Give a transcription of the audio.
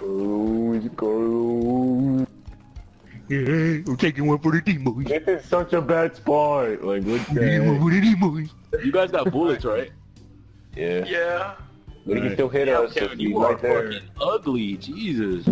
Carlos, Carlos. Yeah, I'm taking one for the demons. This is such a bad spot. Like, what the You guys got bullets, right? Yeah. Yeah. But he can still hit yeah, us if Kevin, you are there. fucking ugly. Jesus.